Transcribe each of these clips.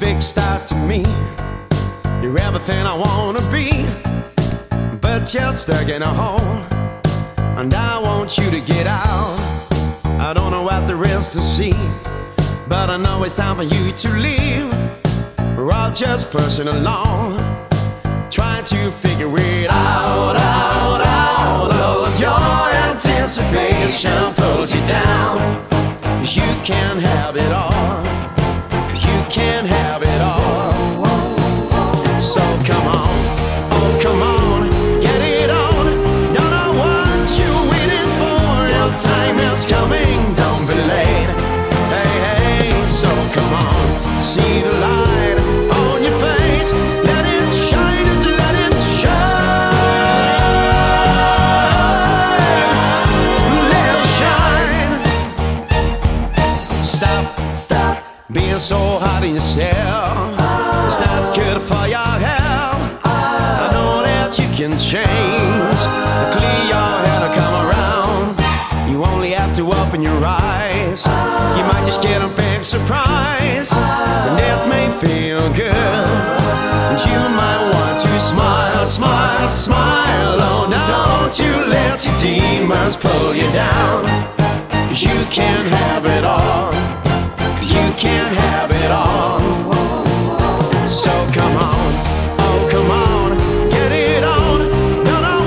big star to me. You're everything I wanna be, but you're stuck in a hole, and I want you to get out. I don't know what there is to see, but I know it's time for you to leave. We're all just pushing along, trying to figure it out, out, out. All of your anticipation pulls you down, 'cause you can't have it all. Being so hard on yourself. It's not good for your health. I know that you can change. Your eyes. You might just get a big surprise. And it may feel good. And you might want to smile, smile, smile. Oh, don't you let your demons pull you down. Cause you can't have it all. You can't have it all. So come on, oh come on, get it on.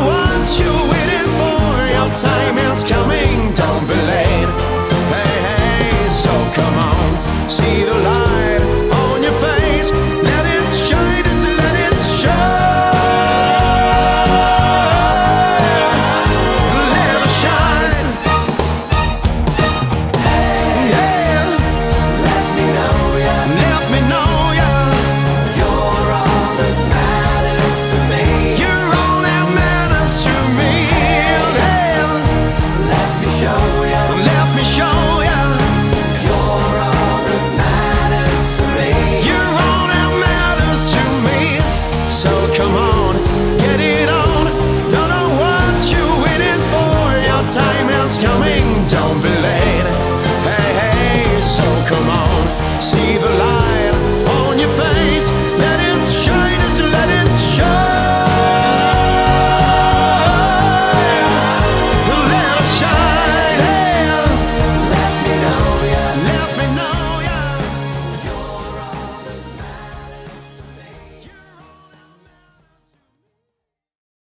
What you're waiting for. Your time is coming. It's coming, don't be late. Hey, hey, so come on. See